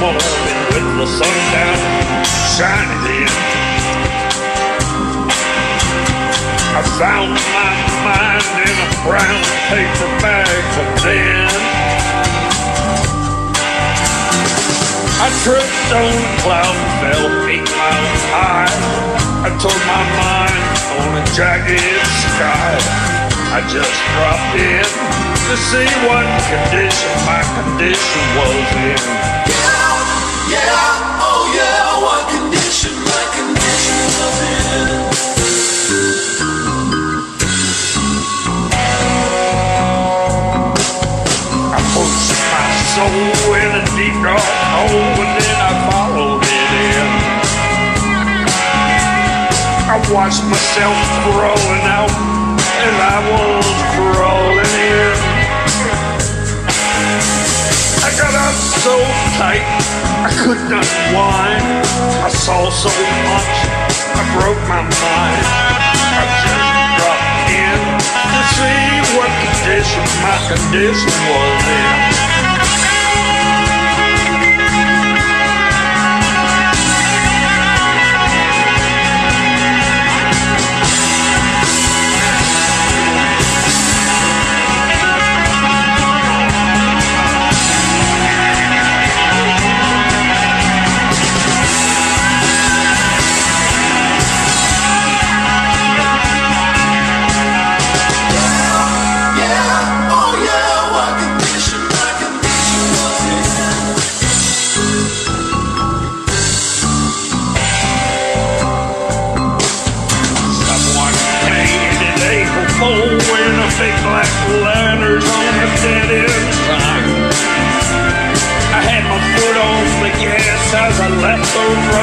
morning with the sun down shining in. I found my mind in a brown paper bag, but then I tripped on a cloud and fell eight miles high. I turned my mind on a jagged sky. I just dropped in to see what condition my condition was in. Yeah, oh yeah, what condition my condition in. I my soul in a deep dark hole and then I followed it in. I watched myself crawling out I could not whine. I saw so much I broke my mind. I just dropped in to see what condition my condition was in. Big black letters on the dead end sign. I had my foot on the gas as I left the